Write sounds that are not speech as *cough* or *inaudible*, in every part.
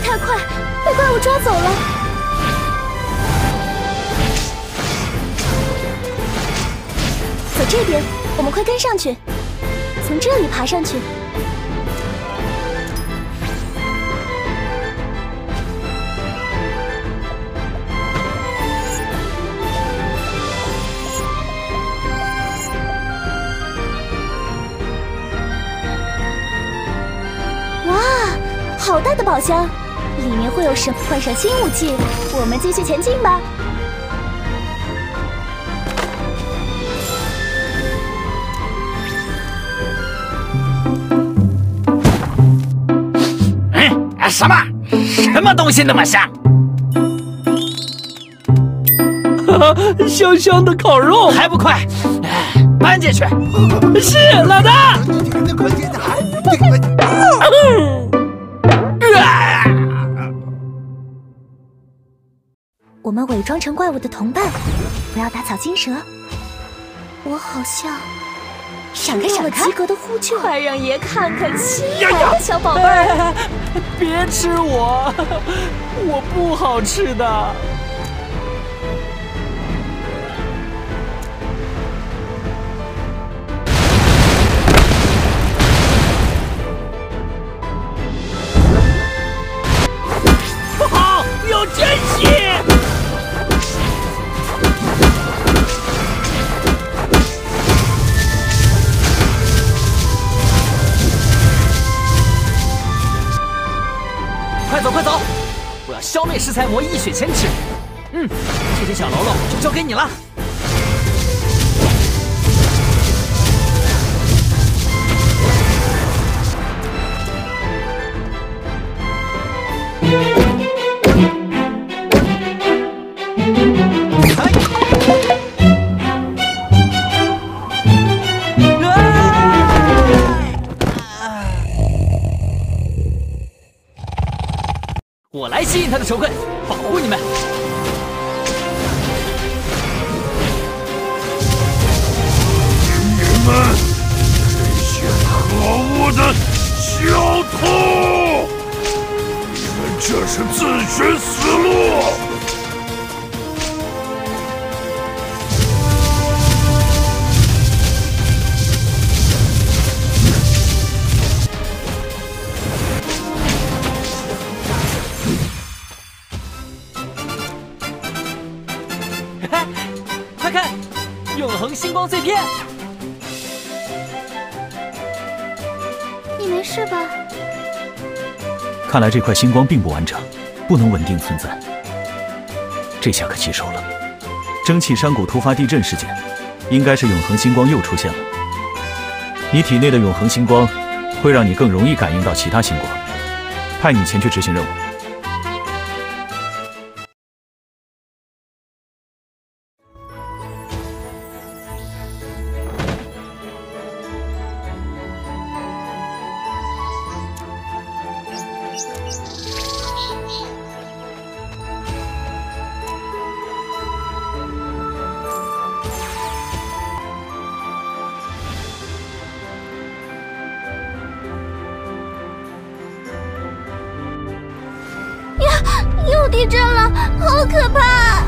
太快，被怪物抓走了。走这边，我们快跟上去，从这里爬上去。哇好大的宝箱，里面会有什么？换上新武器，我们继续前进吧。嗯，什么？什么东西那么香？香香的烤肉，还不快，搬进去。是老大。我们伪装成怪物的同伴，不要打草惊蛇。我好像闪开闪开，及格的呼救，快让爷看看亲爱的小宝贝儿！别吃我，我不好吃的。开魔一雪前耻。嗯，这些小喽啰就交给你了。吸引他的仇恨，保护你们。你们这些可恶的小偷！你们这是自寻死路！恒星光碎片！你没事吧？看来这块星光并不完整，不能稳定存在。这下可棘手了。蒸汽山谷突发地震事件，应该是永恒星光又出现了。你体内的永恒星光会让你更容易感应到其他星光，派你前去执行任务。地震了，好可怕！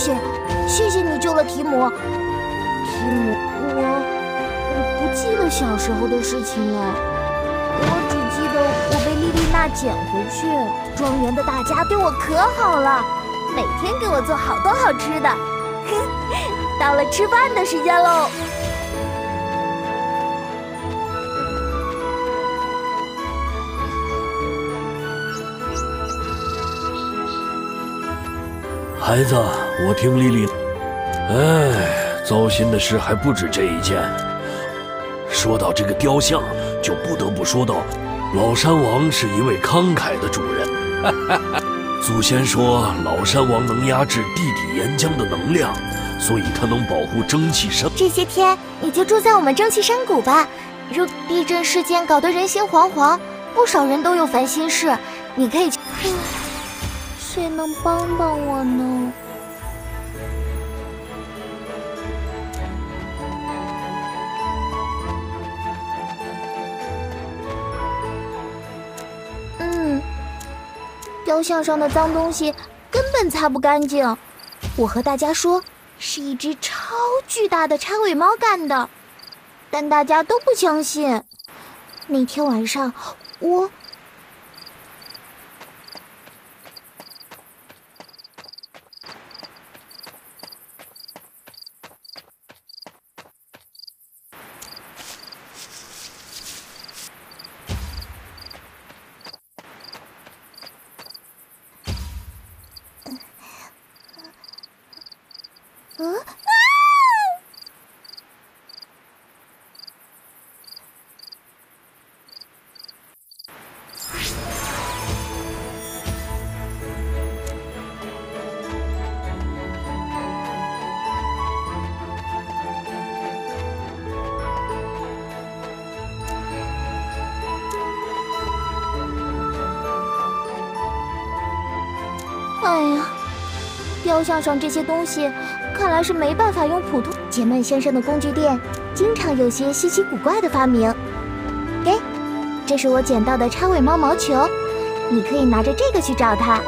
谢谢，谢谢你救了提姆。提姆，我我不记得小时候的事情了，我只记得我被莉莉娜捡回去。庄园的大家对我可好了，每天给我做好多好吃的。哼 *laughs* 到了吃饭的时间喽。孩子，我听丽丽。哎，糟心的事还不止这一件。说到这个雕像，就不得不说到老山王是一位慷慨的主人。*laughs* 祖先说老山王能压制地底岩浆的能量，所以他能保护蒸汽山。这些天你就住在我们蒸汽山谷吧。如地震事件搞得人心惶惶，不少人都有烦心事，你可以去。谁能帮帮我呢？嗯，雕像上的脏东西根本擦不干净。我和大家说，是一只超巨大的叉尾猫干的。但大家都不相信。那天晚上，我。雕像上这些东西，看来是没办法用普通。杰曼先生的工具店经常有些稀奇古怪的发明。给，这是我捡到的插尾猫毛球，你可以拿着这个去找它。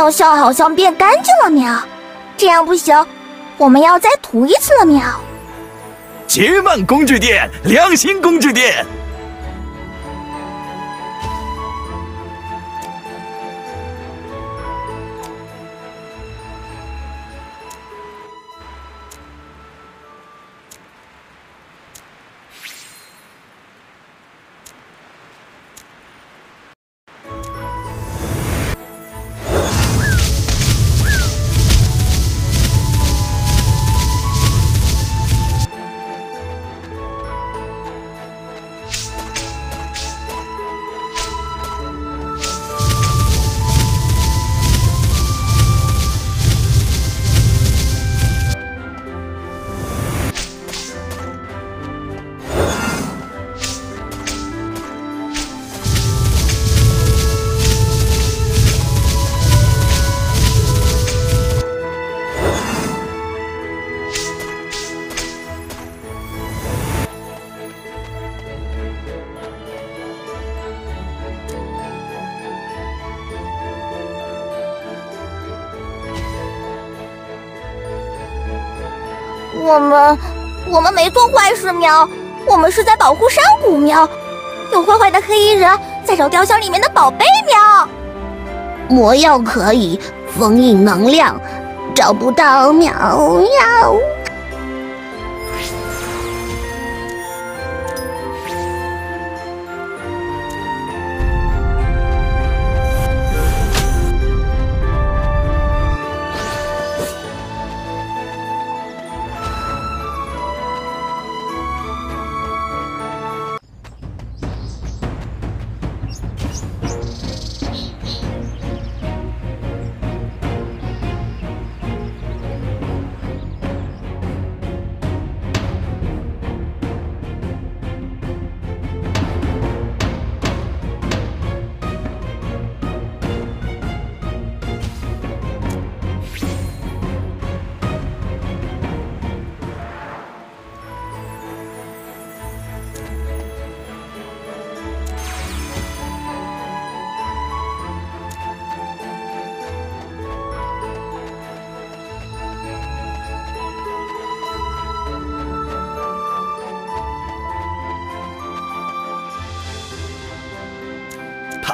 药效好像变干净了喵，这样不行，我们要再涂一次了喵。杰曼工具店，良心工具店。没做坏事，喵，我们是在保护山谷，喵。有坏坏的黑衣人在找雕像里面的宝贝，喵。魔药可以，封印能量，找不到喵喵。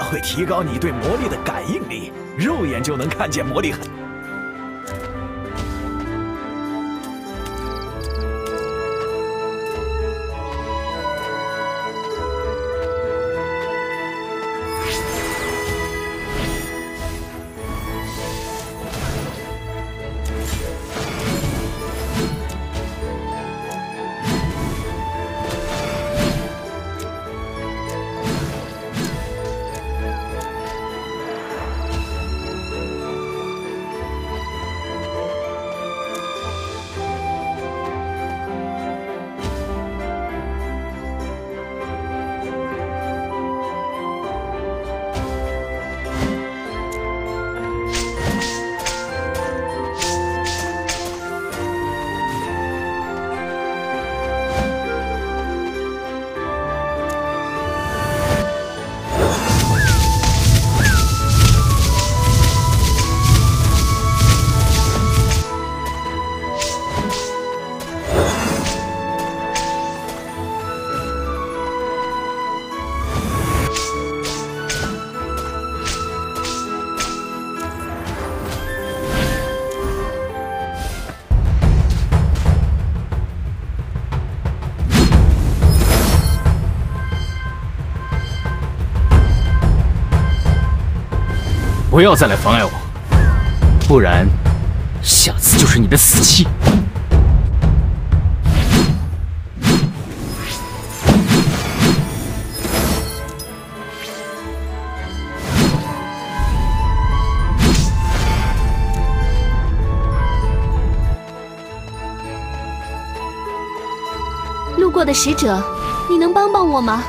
会提高你对魔力的感应力，肉眼就能看见魔力痕。不要再来妨碍我，不然下次就是你的死期。路过的使者，你能帮帮我吗？